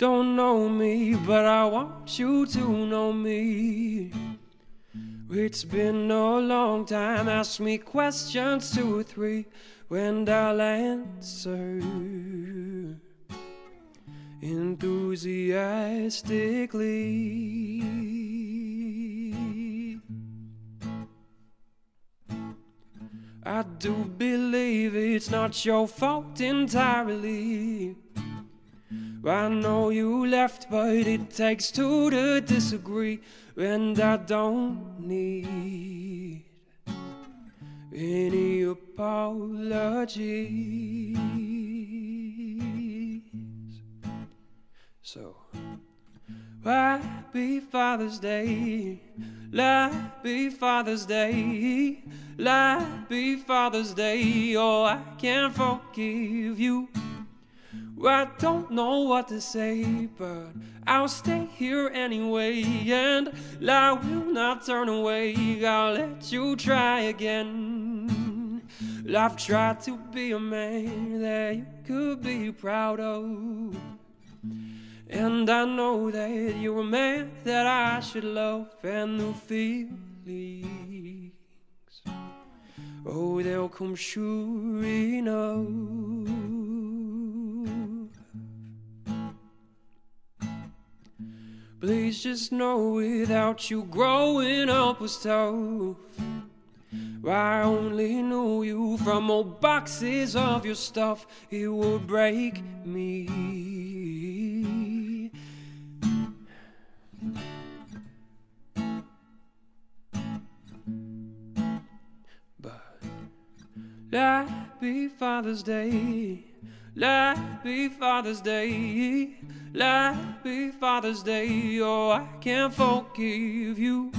don't know me, but I want you to know me. It's been a long time, ask me questions two or three, when I'll answer enthusiastically. I do believe it's not your fault entirely. I know you left, but it takes two to disagree, and I don't need any apologies. So, happy Father's Day, happy Father's Day, happy Father's Day. Oh, I can't forgive you. I don't know what to say, but I'll stay here anyway, and I will not turn away. I'll let you try again. I've tried to be a man that you could be proud of. And I know that you're a man that I should love, and the feelings, oh, they'll come sure enough. Please just know without you growing up was tough. I only knew you from old boxes of your stuff. It would break me. But happy Father's Day. Happy Father's Day. Happy Father's Day. Oh, I can't forgive you.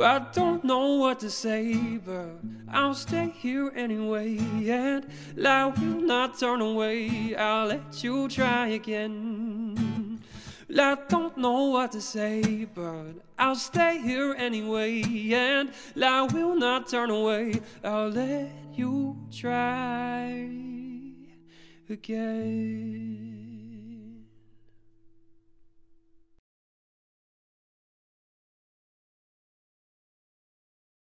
I don't know what to say, but I'll stay here anyway. And I will not turn away. I'll let you try again. I don't know what to say, but I'll stay here anyway. And I will not turn away. I'll let you try again.